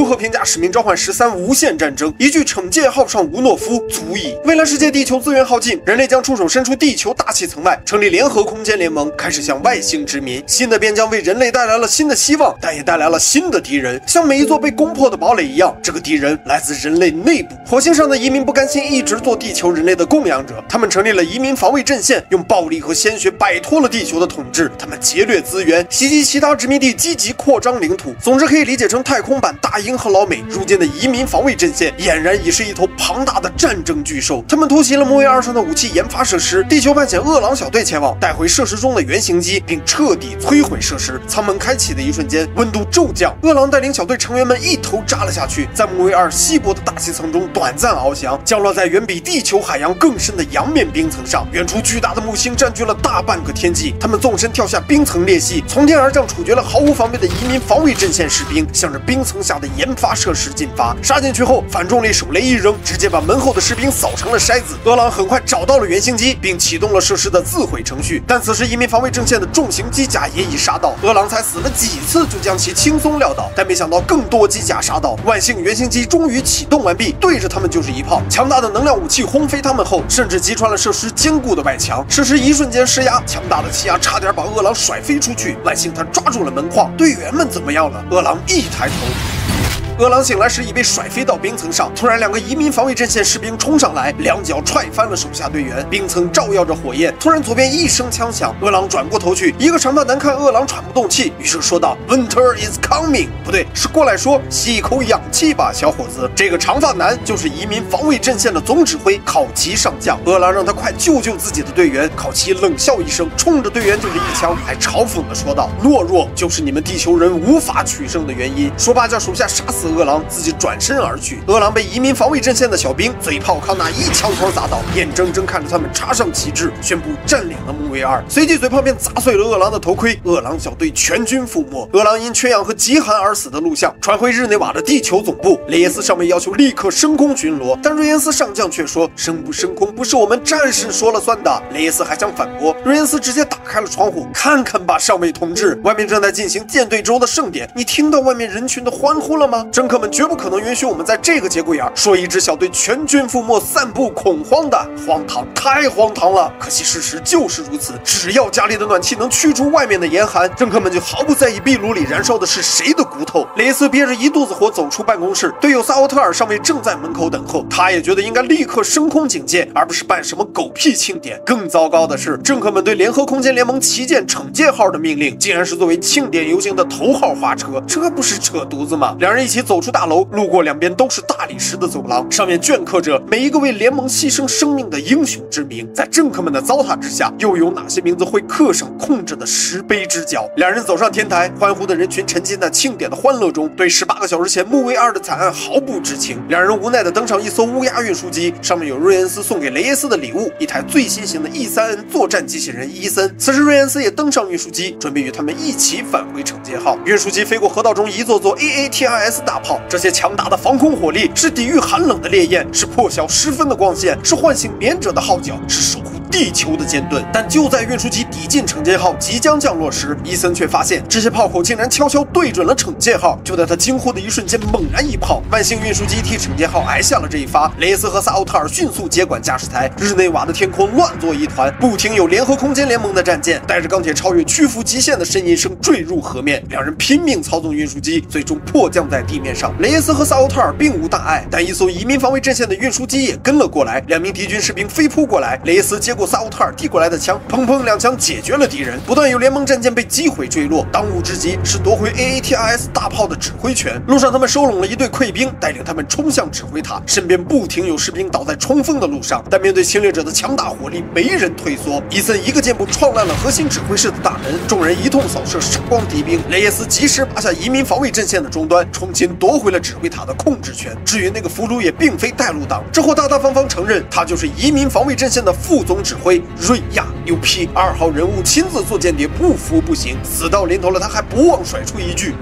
如何评价《使命召唤十三：无限战争》？一句惩戒号上吴诺夫足矣。未来世界地球资源耗尽，人类将出手伸出地球大气层外，成立联合空间联盟，开始向外星殖民。新的边疆为人类带来了新的希望，但也带来了新的敌人。像每一座被攻破的堡垒一样，这个敌人来自人类内部。火星上的移民不甘心一直做地球人类的供养者，他们成立了移民防卫阵线，用暴力和鲜血摆脱了地球的统治。他们劫掠资源，袭击其他殖民地，积极扩张领土。总之，可以理解成太空版大英和老美。如今的移民防卫阵线俨然已是一头庞大的战争巨兽。他们突袭了木卫二上的武器研发设施，地球派遣饿狼小队前往，带回设施中的原型机，并彻底摧毁设施。舱门开启的一瞬间，温度骤降。饿狼带领小队成员们一头扎了下去，在木卫二稀薄的大气层中短暂翱翔，降落在远比地球海洋更深的洋面冰层上。远处巨大的木星占据了大半个天际，他们纵身跳下冰层裂隙，从天而降，处决了毫无防备的移民防卫阵线士兵，向着冰层下的移研发设施进发。杀进去后，反重力手雷一扔，直接把门后的士兵扫成了筛子。饿狼很快找到了原型机，并启动了设施的自毁程序。但此时移民防卫阵线的重型机甲也已杀到，饿狼才死了几次就将其轻松撂倒。但没想到更多机甲杀到，万幸原型机终于启动完毕，对着他们就是一炮。强大的能量武器轰飞他们后，甚至击穿了设施坚固的外墙。设施一瞬间施压，强大的气压差点把饿狼甩飞出去。万幸他抓住了门框。队员们怎么样了？饿狼一抬头。饿狼醒来时已被甩飞到冰层上，突然两个移民防卫阵线士兵冲上来，两脚踹翻了手下队员。冰层照耀着火焰，突然左边一声枪响，饿狼转过头去，一个长发男看饿狼喘不动气，于是说道：“Winter is coming。”不对，是过来说吸一口氧气吧，小伙子。这个长发男就是移民防卫阵线的总指挥考奇上将。饿狼让他快救救自己的队员。考奇冷笑一声，冲着队员就是一枪，还嘲讽的说道：“懦弱就是你们地球人无法取胜的原因。”说罢叫手下杀死。饿狼自己转身而去，饿狼被移民防卫阵线的小兵嘴炮康纳一枪头砸倒，眼睁睁看着他们插上旗帜，宣布占领了木卫二。随即嘴炮便砸碎了饿狼的头盔，饿狼小队全军覆没。饿狼因缺氧和极寒而死的录像传回日内瓦的地球总部，雷耶斯上尉要求立刻升空巡逻，但瑞恩斯上将却说升不升空不是我们战士说了算的。雷耶斯还想反驳，瑞恩斯直接打开了窗户，看看吧，上尉同志，外面正在进行舰队周的盛典，你听到外面人群的欢呼了吗？政客们绝不可能允许我们在这个节骨眼儿说一支小队全军覆没、散布恐慌的荒唐，太荒唐了。可惜事实就是如此。只要家里的暖气能驱除外面的严寒，政客们就毫不在意壁炉里燃烧的是谁的骨头。雷斯憋着一肚子火走出办公室，队友萨沃特尔上尉正在门口等候。他也觉得应该立刻升空警戒，而不是办什么狗屁庆典。更糟糕的是，政客们对联合空间联盟旗舰惩戒号的命令，竟然是作为庆典游行的头号花车，这不是扯犊子吗？两人一起走出大楼，路过两边都是大理石的走廊，上面镌刻着每一个为联盟牺牲生命的英雄之名。在政客们的糟蹋之下，又有哪些名字会刻上控制的石碑之角？两人走上天台，欢呼的人群沉浸在庆典的欢乐中，对十八个小时前木卫二的惨案毫不知情。两人无奈地登上一艘乌鸦运输机，上面有瑞恩斯送给雷耶斯的礼物——一台最新型的 E 三 N 作战机器人伊森。此时，瑞恩斯也登上运输机，准备与他们一起返回惩戒号。运输机飞过河道中一座座 AATRS 大炮，这些强大的防空火力是抵御寒冷的烈焰，是破晓时分的光线，是唤醒眠者的号角，是守护地球的尖盾。但就在运输机抵近惩戒号即将降落时，伊森却发现这些炮口竟然悄悄对准了惩戒号。就在他惊呼的一瞬间，猛然一炮，万幸运输机替惩戒号挨下了这一发。雷斯和萨奥特尔迅速接管驾驶台，日内瓦的天空乱作一团，不停有联合空间联盟的战舰带着钢铁超越屈服极限的呻吟声坠入河面。两人拼命操纵运输机，最终迫降在地面上。雷斯和萨奥特尔并无大碍，但一艘移民防卫阵线的运输机也跟了过来。两名敌军士兵飞扑过来，雷斯接过过萨乌特尔递过来的枪，砰砰两枪解决了敌人。不断有联盟战舰被击毁坠落，当务之急是夺回 AATRS 大炮的指挥权。路上，他们收拢了一队溃兵，带领他们冲向指挥塔，身边不停有士兵倒在冲锋的路上。但面对侵略者的强大火力，没人退缩。伊森一个箭步撞烂了核心指挥室的大门，众人一通扫射杀光敌兵。雷耶斯及时拔下移民防卫阵线的终端，重新夺回了指挥塔的控制权。至于那个俘虏，也并非带路党，这货大大方方承认，他就是移民防卫阵线的副总指指挥瑞亚。牛批！二号人物亲自做间谍，不服不行。死到临头了，他还不忘甩出一句。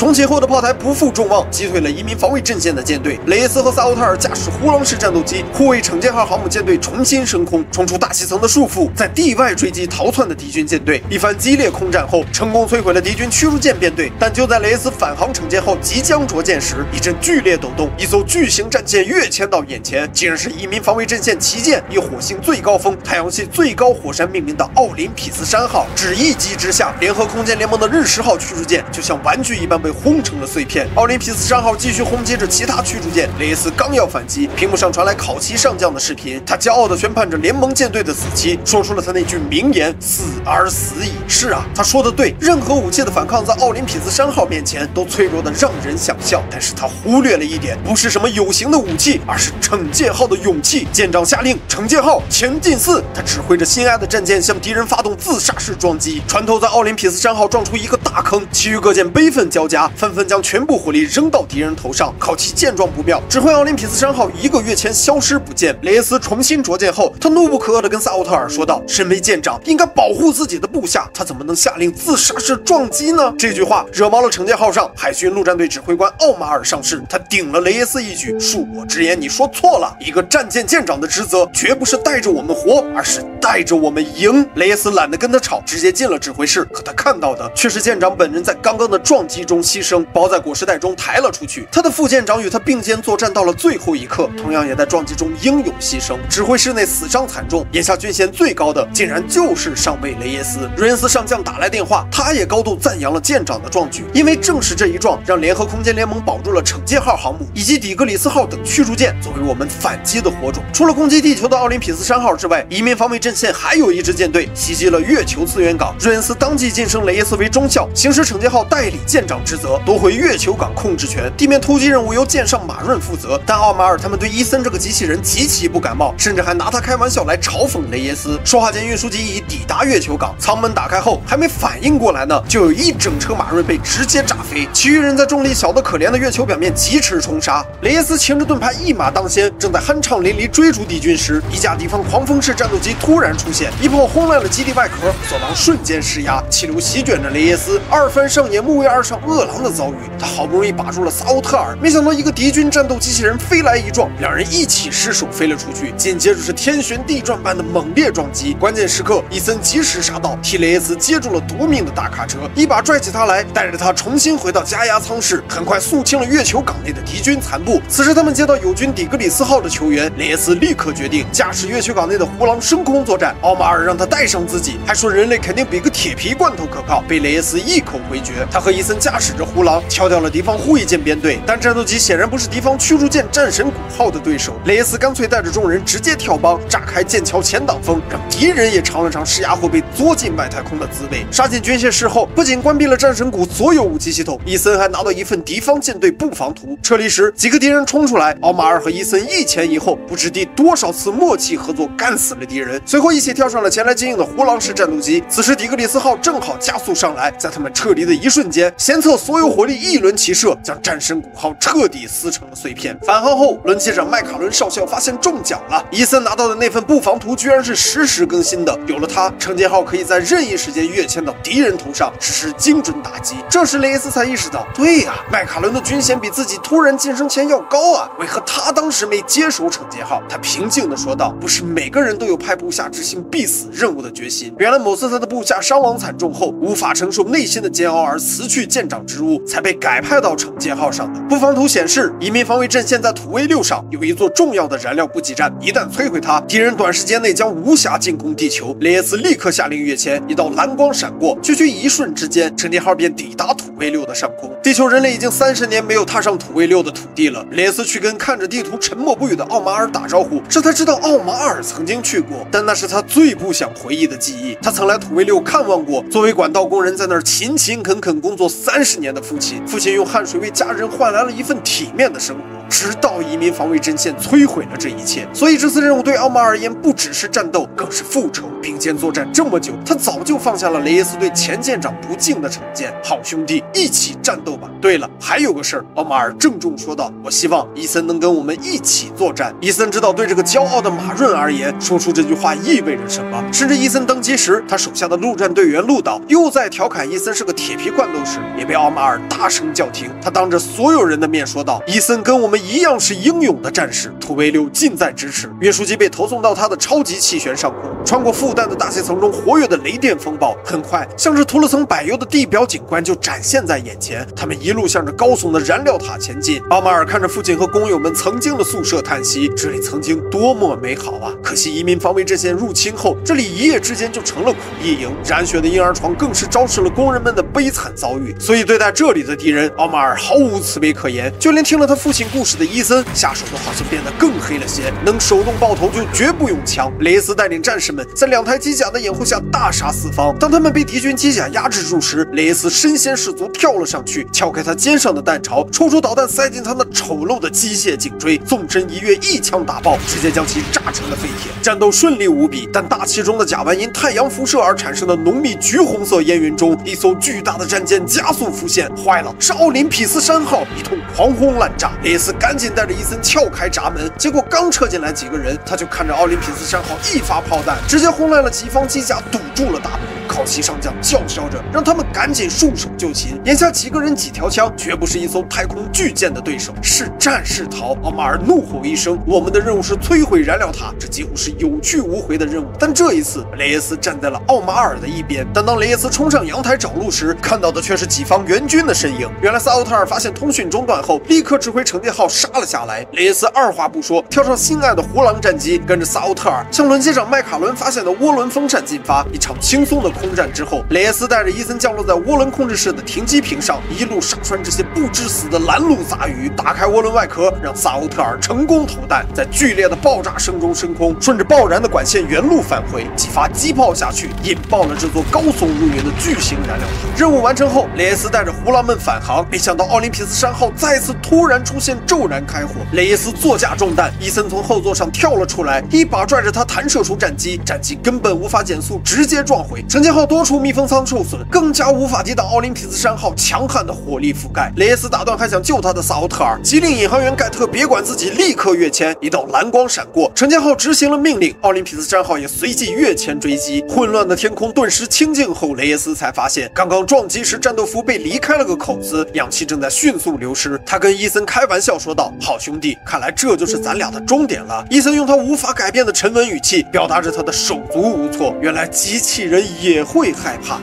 重启后的炮台不负众望，击退了移民防卫阵线的舰队。雷耶斯和萨奥特尔驾驶呼狼式战斗机护卫惩戒号航母舰队重新升空，冲出大气层的束缚，在地外追击逃窜的敌军舰队。一番激烈空战后，成功摧毁了敌军驱逐舰编队。但就在雷耶斯返航惩戒号即将着舰时，一阵剧烈抖动，一艘巨型战舰跃迁到眼前，竟然是移民防卫阵线旗舰，以火星最高峰、太阳系最高火山命名的奥林匹斯山号。只一击之下，联合空间联盟的日食号驱逐舰就像玩具一般被轰成了碎片。奥林匹斯山号继续轰击着其他驱逐舰，雷斯刚要反击，屏幕上传来考奇上将的视频，他骄傲地宣判着联盟舰队的死期，说出了他那句名言：“死而死矣。”是啊，他说的对，任何武器的反抗在奥林匹斯山号面前都脆弱的让人想笑。但是他忽略了一点，不是什么有形的武器，而是惩戒号的勇气。舰长下令，惩戒号前进四，他指挥着心爱的战舰向敌人发动自杀式撞击，船头在奥林匹斯山号撞出一个大坑，其余各舰悲愤交加，纷纷将全部火力扔到敌人头上。考奇见状不妙，指挥奥林匹斯山号一个月前消失不见。雷耶斯重新着舰后，他怒不可遏地跟萨奥特尔说道：“身为舰长，应该保护自己的部下，他怎么能下令自杀式撞击呢？”这句话惹毛了惩戒号上海军陆战队指挥官奥马尔上士，他顶了雷耶斯一句：“恕我直言，你说错了。一个战舰舰长的职责，绝不是带着我们活，而是带着我们赢。”雷耶斯懒得跟他吵，直接进了指挥室。可他看到的却是舰长本人在刚刚的撞击中牺牲，包在裹尸袋中抬了出去。他的副舰长与他并肩作战到了最后一刻，同样也在撞击中英勇牺牲。指挥室内死伤惨重，眼下军衔最高的竟然就是上尉雷耶斯。瑞恩斯上将打来电话，他也高度赞扬了舰长的壮举，因为正是这一撞，让联合空间联盟保住了惩戒号航母以及底格里斯号等驱逐舰作为我们反击的火种。除了攻击地球的奥林匹斯山号之外，移民防卫阵线还有一支舰队袭击了月球资源港。瑞恩斯当即晋升雷耶斯为中校，行使惩戒号代理舰长之，夺回月球港控制权。地面突击任务由舰上马润负责，但奥马尔他们对伊森这个机器人极其不感冒，甚至还拿他开玩笑来嘲讽雷耶斯。说话间，运输机已抵达月球港，舱门打开后，还没反应过来呢，就有一整车马润被直接炸飞，其余人在重力小得可怜的月球表面疾驰冲杀。雷耶斯擎着盾牌一马当先，正在酣畅淋漓追逐敌军时，一架敌方狂风式战斗机突然出现，一炮轰烂了基地外壳，走廊瞬间失压，气流席卷着雷耶斯。二番上演木卫二上饿了狼的遭遇，他好不容易把住了萨乌特尔，没想到一个敌军战斗机器人飞来一撞，两人一起失手飞了出去。紧接着是天旋地转般的猛烈撞击，关键时刻，伊森及时杀到，替雷耶斯接住了夺命的大卡车，一把拽起他来，带着他重新回到加压舱室，很快肃清了月球港内的敌军残部。此时他们接到友军底格里斯号的求援，雷耶斯立刻决定驾驶月球港内的胡狼升空作战。奥马尔让他带上自己，还说人类肯定比个铁皮罐头可靠，被雷耶斯一口回绝。他和伊森驾驶指着胡狼敲掉了敌方护卫舰编队，但战斗机显然不是敌方驱逐舰战神谷号的对手。雷耶斯干脆带着众人直接跳帮，炸开剑桥前挡风，让敌人也尝了尝施压后被作进外太空的滋味。杀进军械室后，不仅关闭了战神谷所有武器系统，伊森还拿到一份敌方舰队布防图。撤离时，几个敌人冲出来，奥马尔和伊森一前一后，不知第多少次默契合作，干死了敌人。随后一起跳上了前来接应的胡狼式战斗机。此时，迪格里斯号正好加速上来，在他们撤离的一瞬间，先侧所有火力一轮齐射，将战神古号彻底撕成了碎片。返航后，轮机长麦卡伦少校发现中奖了，伊森拿到的那份布防图居然是实时更新的。有了它，惩戒号可以在任意时间跃迁到敌人头上，实施精准打击。这时，雷耶斯才意识到，对呀，麦卡伦的军衔比自己突然晋升前要高啊，为何他当时没接手惩戒号？他平静地说道：“不是每个人都有派部下执行必死任务的决心。原来，某次他的部下伤亡惨重后，无法承受内心的煎熬而辞去舰长职务，才被改派到惩戒号上的。布防图显示，移民防卫阵线在土卫六上有一座重要的燃料补给站，一旦摧毁它，敌人短时间内将无暇进攻地球。雷耶斯立刻下令跃迁，一道蓝光闪过，区区一瞬之间，惩戒号便抵达土卫六的上空。地球人类已经三十年没有踏上土卫六的土地了。雷耶斯去跟看着地图沉默不语的奥马尔打招呼，这才知道奥马尔曾经去过，但那是他最不想回忆的记忆。他曾来土卫六看望过，作为管道工人在那儿勤勤恳恳工作三十年的夫妻。父亲用汗水为家人换来了一份体面的生活。直到移民防卫阵线摧毁了这一切。所以这次任务对奥马尔而言不只是战斗，更是复仇。并肩作战这么久，他早就放下了雷耶斯对前舰长不敬的成见。好兄弟，一起战斗吧！对了，还有个事儿，奥马尔郑重说道：“我希望伊森能跟我们一起作战。”伊森知道，对这个骄傲的马润而言，说出这句话意味着什么。甚至伊森登机时，他手下的陆战队员陆导又在调侃伊森是个铁皮罐头时，也被奥马尔大声叫停。他当着所有人的面说道：“伊森跟我们一样是英勇的战士，土卫六近在咫尺。”运输机被投送到他的超级气旋上空，穿过复旦的大气层中活跃的雷电风暴，很快像是涂了层柏油的地表景观就展现在眼前。他们一路向着高耸的燃料塔前进。奥马尔看着父亲和工友们曾经的宿舍，叹息：这里曾经多么美好啊！可惜移民防卫阵线入侵后，这里一夜之间就成了苦役营，染血的婴儿床更是昭示了工人们的悲惨遭遇。所以对待这里的敌人，奥马尔毫无慈悲可言。就连听了他父亲故事的伊森，下手都好像变得更黑了些。能手动爆头就绝不用枪。雷斯带领战士们在两台机甲的掩护下大杀四方。当他们被敌军机甲压制住时，雷斯身先士卒跳了上去，撬开他肩上的弹巢，抽出导弹塞进他那丑陋的机械颈椎，纵身一跃，一枪打爆，直接将其炸成了废铁。战斗顺利无比，但大气中的甲烷因太阳辐射而产生的浓密橘红色烟云中，一艘巨大的战舰加速浮现。坏了，是奥林匹斯山号！一通狂轰滥炸，雷斯赶紧带着伊森撬开闸门，结果刚撤进来几个人，他就看着奥林匹斯山号一发炮弹直接轰烂了己方机甲，堵住了大门。靠旗上将叫嚣着，让他们赶紧束手就擒。眼下几个人几条枪，绝不是一艘太空巨舰的对手，是战是逃？奥马尔怒吼一声：“我们的任务是摧毁燃料塔，这几乎是有去无回的任务。”但这一次，雷耶斯站在了奥马尔的一边。但当雷耶斯冲上阳台找路时，看到的却是己方援军的身影。原来萨奥特尔发现通讯中断后，立刻指挥惩戒号杀了下来。雷耶斯二话不说，跳上心爱的胡狼战机，跟着萨奥特尔向轮机长麦卡伦发现的涡轮风扇进发。一场轻松的。空战之后，雷耶斯带着伊森降落在涡轮控制室的停机坪上，一路杀穿这些不知死的拦路杂鱼，打开涡轮外壳，让萨欧特尔成功投弹，在剧烈的爆炸声中升空，顺着爆燃的管线原路返回，几发机炮下去，引爆了这座高耸入云的巨型燃料塔。任务完成后，雷耶斯带着胡狼们返航，没想到奥林匹斯山号再次突然出现，骤然开火。雷耶斯座驾中弹，伊森从后座上跳了出来，一把拽着他弹射出战机，战机根本无法减速，直接撞毁。成舰号多处密封舱受损，更加无法抵挡奥林匹斯山号强悍的火力覆盖。雷耶斯打断还想救他的萨奥特尔，急令引航员盖特别管自己，立刻跃迁。一道蓝光闪过，成舰号执行了命令，奥林匹斯山号也随即跃迁追击。混乱的天空顿时清静后，雷耶斯才发现刚刚撞击时战斗服被离开了个口子，氧气正在迅速流失。他跟伊森开玩笑说道：“好兄弟，看来这就是咱俩的终点了。”伊森用他无法改变的沉稳语气表达着他的手足无措。原来机器人也会。害怕。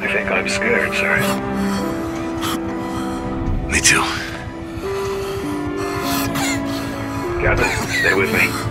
I think I'm scared, sir. Me too. Captain, stay with me.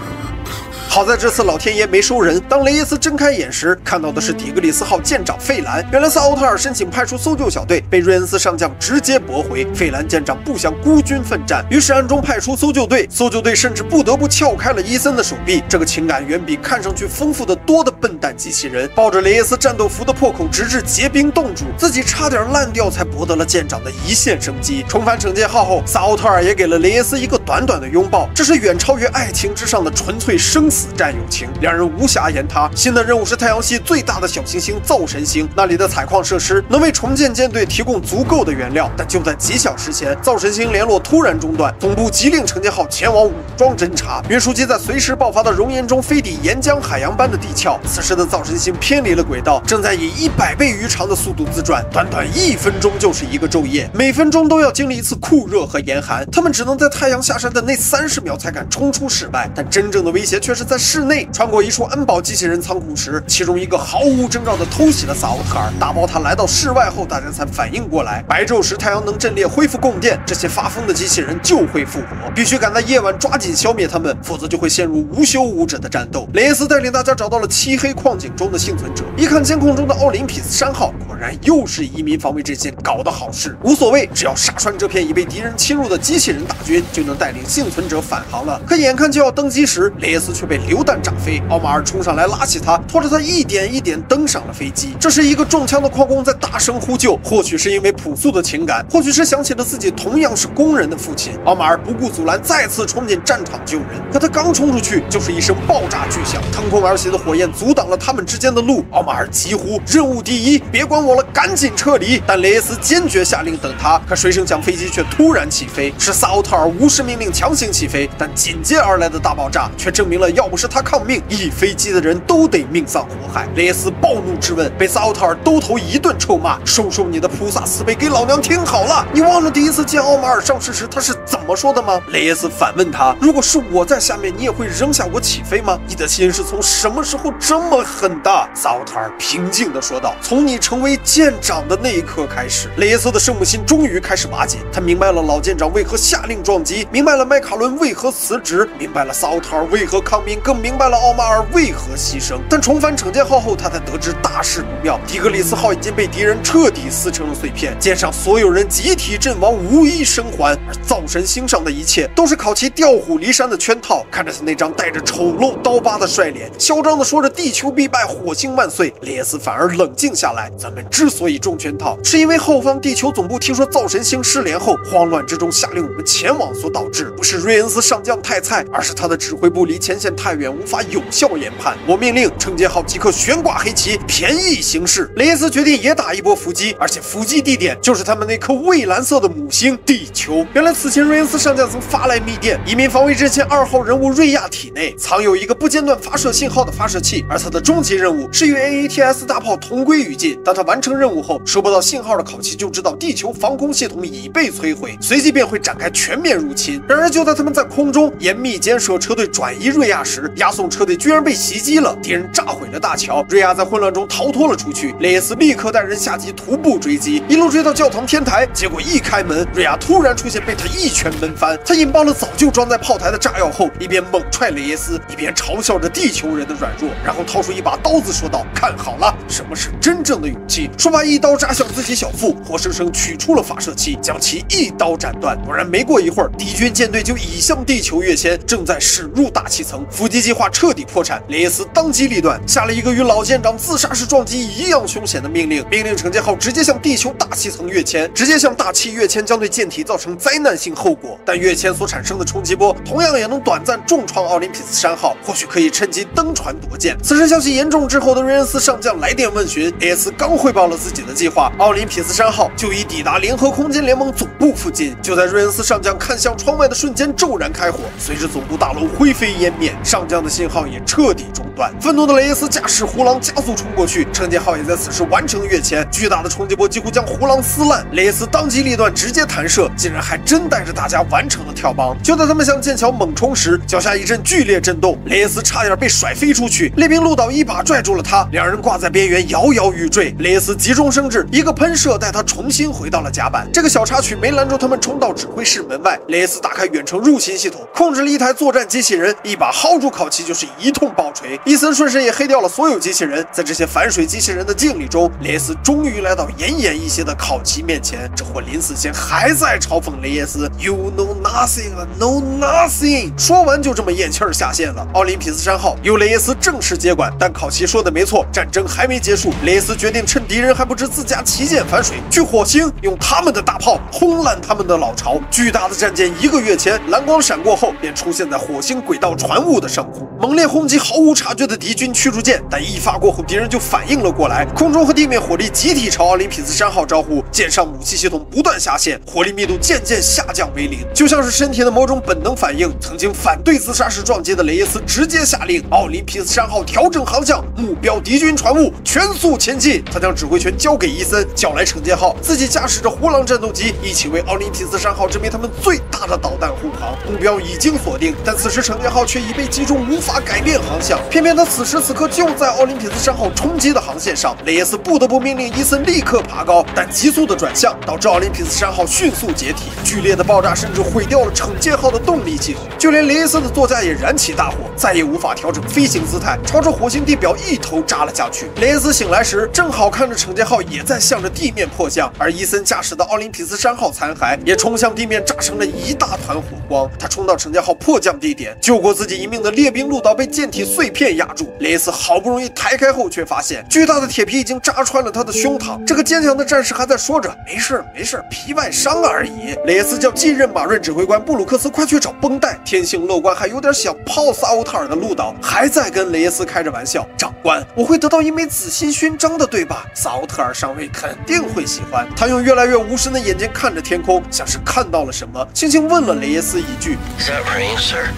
好在这次老天爷没收人。当雷耶斯睁开眼时，看到的是底格里斯号舰长费兰。原来萨奥特尔申请派出搜救小队，被瑞恩斯上将直接驳回。费兰舰长不想孤军奋战，于是暗中派出搜救队。搜救队甚至不得不撬开了伊森的手臂。这个情感远比看上去丰富的多的笨蛋机器人，抱着雷耶斯战斗服的破口，直至结冰冻住，自己差点烂掉，才博得了舰长的一线生机。重返惩戒号后，萨奥特尔也给了雷耶斯一个短短的拥抱，这是远超于爱情之上的纯粹生死。死战友情，两人无暇言他。新的任务是太阳系最大的小行星造神星，那里的采矿设施能为重建舰队提供足够的原料。但就在几小时前，造神星联络突然中断，总部急令成建号前往武装侦察。运输机在随时爆发的熔岩中飞抵岩浆海洋般的地壳。此时的造神星偏离了轨道，正在以一百倍于长的速度自转。短短一分钟就是一个昼夜，每分钟都要经历一次酷热和严寒。他们只能在太阳下山的那三十秒才敢冲出室外。但真正的威胁却是。在室内穿过一处安保机器人仓库时，其中一个毫无征兆地偷袭了萨沃特尔。打爆他来到室外后，大家才反应过来，白昼时太阳能阵列恢复供电，这些发疯的机器人就会复活，必须赶在夜晚抓紧消灭他们，否则就会陷入无休无止的战斗。雷耶斯带领大家找到了漆黑矿井中的幸存者，一看监控中的奥林匹斯山号，然又是移民防卫阵线搞的好事。无所谓，只要杀穿这片已被敌人侵入的机器人大军，就能带带领幸存者返航了。可眼看就要登机时，雷耶斯却被榴弹炸飞。奥马尔冲上来拉起他，拖着他一点一点登上了飞机。这时，一个中枪的矿工在大声呼救，或许是因为朴素的情感，或许是想起了自己同样是工人的父亲。奥马尔不顾阻拦，再次冲进战场救人。可他刚冲出去，就是一声爆炸巨响，腾空而起的火焰阻挡了他们之间的路。奥马尔急呼：“任务第一，别管我了，赶紧撤离！”但雷耶斯坚决下令等他。可谁成想，飞机却突然起飞，是萨奥特尔无视命令强行起飞。但紧接而来的大爆炸却证明了，要不是他抗命，一飞机的人都得命丧火海。雷耶斯暴怒质问，被萨奥特尔兜头一顿臭骂：“收收你的菩萨慈悲，给老娘听好了！你忘了第一次见奥马尔上市时他是怎么说的吗？”雷耶斯反问他：“如果是我在下面，你也会扔下我起飞吗？你的心是从什么时候这么狠的？”萨奥特尔平静地说道：“从你成为舰长的那一刻开始。”雷耶斯的圣母心终于开始瓦解，他明白了老舰长为何下令撞击，明白了麦卡伦为何辞职，明白了萨奥特尔为何抗命，更明白了奥马尔为何牺牲。但重返惩戒号后，他才得知大事不妙，迪格里斯号已经被敌人彻底撕成了碎片，舰上所有人集体阵亡，无一生还。而造神星上的一切，都是考奇调虎离山的圈套。看着他那张带着丑陋刀疤的帅脸，嚣张地说着“地球必败，火星万岁”，雷耶斯反而冷静下来。咱们之所以中圈套，是因为后方地球总部听说造神星失联后，慌乱之中下令我们前往所导致。不是瑞恩斯上将太菜，而是他的指挥部离前线太远，无法有效研判。我命令惩戒号即刻悬挂黑旗，便宜行事。雷耶斯决定也打一波伏击，而且伏击地点就是他们那颗蔚蓝色的母星地球。原来此前瑞恩斯上将曾发来密电，移民防卫阵线二号人物瑞亚体内藏有一个不间断发射信号的发射器，而他的终极任务是与 AATS 大炮同归于尽。当他完完成任务后，收不到信号的考奇就知道地球防空系统已被摧毁，随即便会展开全面入侵。然而就在他们在空中严密监视车队转移瑞亚时，押送车队居然被袭击了，敌人炸毁了大桥，瑞亚在混乱中逃脱了出去。雷耶斯立刻带人下机徒步追击，一路追到教堂天台，结果一开门，瑞亚突然出现，被他一拳闷翻。他引爆了早就装在炮台的炸药后，一边猛踹雷耶斯，一边嘲笑着地球人的软弱，然后掏出一把刀子说道：“看好了，什么是真正的勇气？”说罢一刀扎向自己小腹，活生生取出了发射器，将其一刀斩断。果然没过一会儿，敌军舰队就已向地球跃迁，正在驶入大气层，伏击计划彻底破产。雷耶斯当机立断，下了一个与老舰长自杀式撞击一样凶险的命令，命令惩戒号直接向地球大气层跃迁，直接向大气跃迁将对舰体造成灾难性后果。但跃迁所产生的冲击波，同样也能短暂重创奥林匹斯山号，或许可以趁机登船夺舰。此时消息严重滞后的瑞恩斯上将来电问询，雷耶斯刚回汇报了自己的计划，奥林匹斯山号就已抵达联合空间联盟总部附近。就在瑞恩斯上将看向窗外的瞬间，骤然开火，随着总部大楼灰飞烟灭，上将的信号也彻底中愤怒的雷耶斯驾驶胡狼加速冲过去，惩戒号也在此时完成跃迁，巨大的冲击波几乎将胡狼撕烂。雷耶斯当机立断，直接弹射，竟然还真带着大家完成了跳帮。就在他们向剑桥猛冲时，脚下一阵剧烈震动，雷耶斯差点被甩飞出去。猎兵陆岛一把拽住了他，两人挂在边缘摇摇欲坠。雷耶斯急中生智，一个喷射带他重新回到了甲板。这个小插曲没拦住他们冲到指挥室门外。雷耶斯打开远程入侵系统，控制了一台作战机器人，一把薅住考奇就是一通暴锤。伊森顺势也黑掉了所有机器人。在这些反水机器人的敬礼中，雷耶斯终于来到奄奄一息的考奇面前。这货临死前还在嘲讽雷耶斯：“You know nothing, know nothing。”说完就这么咽气儿下线了。奥林匹斯山号由雷耶斯正式接管，但考奇说的没错，战争还没结束。雷耶斯决定趁敌人还不知自家旗舰反水，去火星用他们的大炮轰烂他们的老巢。巨大的战舰一个月前蓝光闪过后，便出现在火星轨道船坞的上空，猛烈轰击毫无察觉的敌军驱逐舰。但一发过后，敌人就反应了过来，空中和地面火力集体朝奥林匹斯山号招呼，舰上武器系统不断下线，火力密度渐渐下降为零，就像是身体的某种本能反应。曾经反对自杀式撞击的雷耶斯直接下令，奥林匹斯山号调整航向，目标敌军船坞，全速前进。他将指挥权交给伊森，叫来惩戒号，自己驾驶着胡狼战斗机，一起为奥林匹斯山号证明他们最大的导弹护航。目标已经锁定，但此时惩戒号却已被击中，无法改变航向。偏偏他此时此刻就在奥林匹斯山号冲击的航线上，雷耶斯不得不命令伊森立刻爬高，但急速的转向导致奥林匹斯山号迅速解体，剧烈的爆炸甚至毁掉了惩戒号的动力系统，就连雷耶斯的座驾也燃起大火，再也无法调整飞行姿态，朝着火星地表一头扎了下去。雷耶斯醒来时，正好看着惩戒号也在向着地面迫降，而伊森驾驶的奥林匹斯山号残骸也冲向地面，炸成了一大团火光。他冲到惩戒号迫降地点，救过自己一命的列兵路岛被舰体碎片压住。雷耶斯好不容易抬开后，却发现巨大的铁皮已经扎穿了他的胸膛。这个坚强的战士还在说着：“没事没事皮外伤而已。”雷耶斯叫继任马润指挥官布鲁克斯快去找绷带。天性乐观还有点想泡萨乌特尔的鹿岛还在跟雷耶斯开着玩笑：“长官，我会得到一枚紫心勋章的，对吧？”萨乌特尔上尉肯定会喜欢。他用越来越无神的眼睛看着天空，像是看到了什么，轻轻问了雷耶斯一句。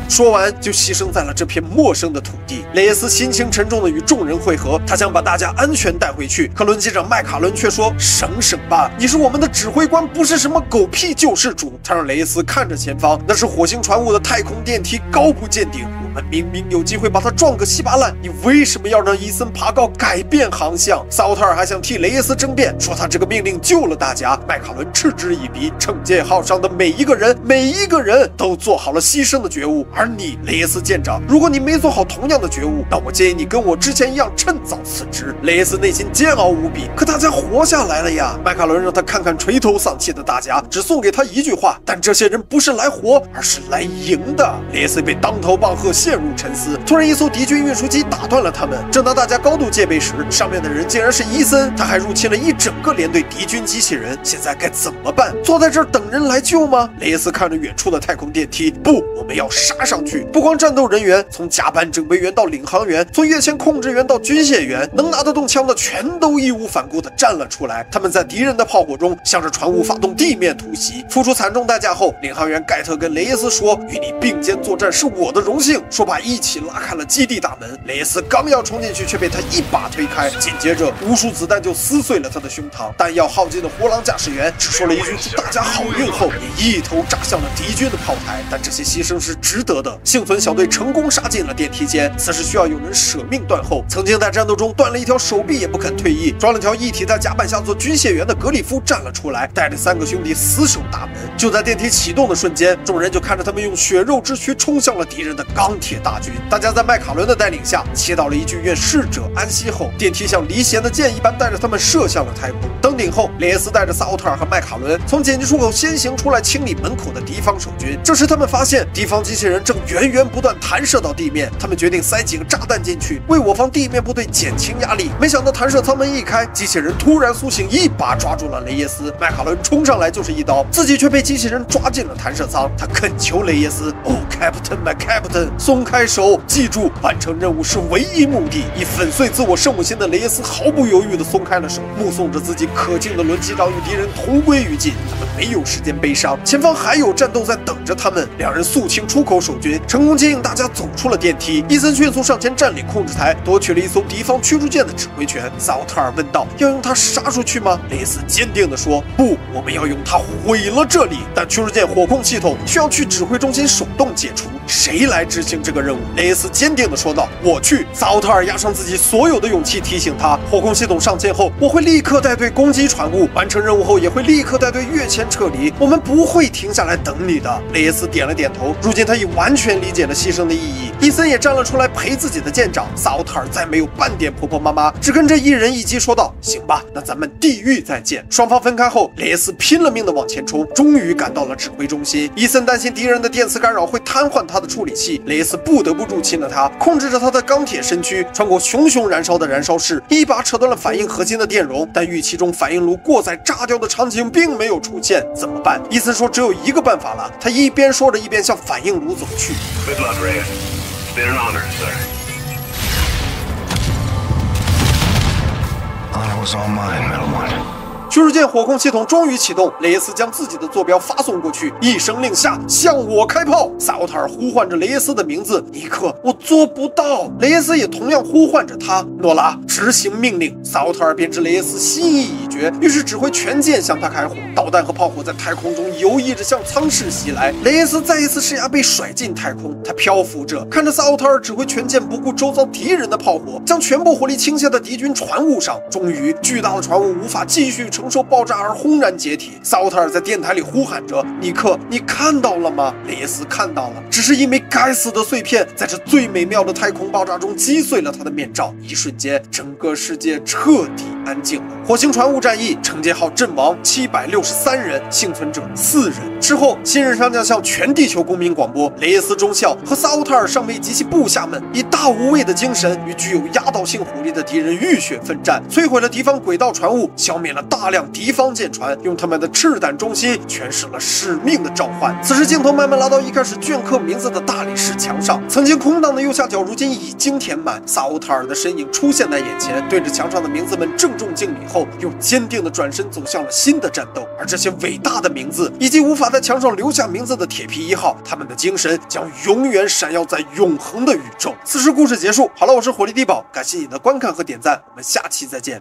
说完就牺牲在了这片陌生的土地。雷雷耶斯心情沉重的与众人会合，他想把大家安全带回去。可轮机长麦卡伦却说：“省省吧，你是我们的指挥官，不是什么狗屁救世主。”他让雷耶斯看着前方，那是火星船坞的太空电梯，高不见顶。我们明明有机会把它撞个稀巴烂，你为什么要让伊森爬高改变航向？萨乌特尔还想替雷耶斯争辩，说他这个命令救了大家。麦卡伦嗤之以鼻：“惩戒号上的每一个人，每一个人都做好了牺牲的觉悟，而你，雷耶斯舰长，如果你没做好同样的觉悟，那我建议你跟我之前一样，趁早辞职。”雷耶斯内心煎熬无比，可大家活下来了呀！麦卡伦让他看看垂头丧气的大家，只送给他一句话：但这些人不是来活，而是来赢的。雷耶斯被当头棒喝。陷入沉思，突然一艘敌军运输机打断了他们。正当大家高度戒备时，上面的人竟然是伊森，他还入侵了一整个连队敌军机器人。现在该怎么办？坐在这等人来救吗？雷耶斯看着远处的太空电梯，不，我们要杀上去！不光战斗人员，从甲板整备员到领领航员，从跃迁控制员到军械员，能拿得动枪的全都义无反顾地站了出来。他们在敌人的炮火中向着船坞发动地面突袭，付出惨重代价后，领航员盖特跟雷耶斯说：“与你并肩作战是我的荣幸。”说罢，一起拉开了基地大门。雷耶斯刚要冲进去，却被他一把推开。紧接着，无数子弹就撕碎了他的胸膛。弹药耗尽的活狼驾驶员只说了一句“祝大家好运”后，也一头扎向了敌军的炮台。但这些牺牲是值得的。幸存小队成功杀进了电梯间。此时需要有人舍命断后。曾经在战斗中断了一条手臂也不肯退役，装了条一体在甲板下做军械员的格里夫站了出来，带着三个兄弟死守大门。就在电梯启动的瞬间，众人就看着他们用血肉之躯冲向了敌人的钢铁大军。大家在麦卡伦的带领下，祈祷了一句“愿逝者安息”后，电梯像离弦的箭一般带着他们射向了太空。登顶后，雷耶斯带着萨奥特尔和麦卡伦从紧急出口先行出来清理门口的敌方守军。这时，他们发现敌方机器人正源源不断弹射到地面，他们决定塞几个炸弹进去，为我方地面部队减轻压力。没想到弹射舱门一开，机器人突然苏醒，一把抓住了雷耶斯。麦卡伦冲上来就是一刀，自己却被机器人抓进了弹射舱。他恳求雷耶斯：“哦，Captain, my Captain，松开手，记住，完成任务是唯一目的。”以粉碎自我圣母心的雷耶斯毫不犹豫地松开了手，目送着自己可敬的轮机长与敌人同归于尽。他们没有时间悲伤，前方还有战斗在等着他们。两人肃清出口守军，成功接应大家走出了电梯。伊森迅速上上前占领控制台，夺取了一艘敌方驱逐舰的指挥权。萨沃特尔问道：“要用它杀出去吗？”雷斯坚定地说：“不，我们要用它毁了这里。但驱逐舰火控系统需要去指挥中心手动解除。谁来执行这个任务？”雷斯坚定地说道：“我去。”萨沃特尔压上自己所有的勇气，提醒他：“火控系统上线后，我会立刻带队攻击船坞，完成任务后也会立刻带队跃迁撤离。我们不会停下来等你的。”雷斯点了点头。如今他已完全理解了牺牲的意义。伊森也站了出来陪自己的舰长。萨乌特尔再没有半点婆婆妈妈，只跟着一人一机说道：“行吧，那咱们地狱再见。”双方分开后，雷斯拼了命的往前冲，终于赶到了指挥中心。伊森担心敌人的电磁干扰会瘫痪他的处理器，雷斯不得不入侵了他，控制着他的钢铁身躯，穿过熊熊燃烧的燃烧室，一把扯断了反应核心的电容。但预期中反应炉过载炸掉的场景并没有出现，怎么办？伊森说只有一个办法了。他一边说着，一边向反应炉走去。It's been an honor, sir. Honor was all mine, Metal One. 驱逐舰火控系统终于启动，雷耶斯将自己的坐标发送过去，一声令下，向我开炮！萨奥特尔呼唤着雷耶斯的名字，尼克，我做不到。雷耶斯也同样呼唤着他，诺拉，执行命令。萨奥特尔便知雷耶斯心意已决，于是指挥全舰向他开火。导弹和炮火在太空中游弋着向舱室袭来。雷耶斯再一次施压，被甩进太空。他漂浮着，看着萨奥特尔指挥全舰不顾周遭敌人的炮火，将全部火力倾泻在敌军船坞上。终于，巨大的船坞无法继续承受爆炸而轰然解体。萨乌特尔在电台里呼喊着：“尼克，你看到了吗？”雷耶斯看到了，只是因为该死的碎片，在这最美妙的太空爆炸中击碎了他的面罩。一瞬间，整个世界彻底安静。火星船坞战役，惩戒号阵亡七百六十三人，幸存者四人。之后，新任上将向全地球公民广播：雷耶斯中校和萨乌特尔上尉及其部下们，以大无畏的精神与具有压倒性火力的敌人浴血奋战，摧毁了敌方轨道船坞，消灭了大量敌方舰船，用他们的赤胆忠心诠释了使命的召唤。此时，镜头慢慢拉到一开始镌刻名字的大理石墙上，曾经空荡的右下角，如今已经填满。萨乌特尔的身影出现在眼前，对着墙上的名字们正郑重敬礼后，又坚定的转身走向了新的战斗。而这些伟大的名字，以及无法在墙上留下名字的铁皮一号，他们的精神将永远闪耀在永恒的宇宙。此时，故事结束。好了，我是火力地堡，感谢你的观看和点赞，我们下期再见。